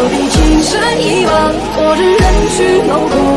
何必情深一往昨日人去楼空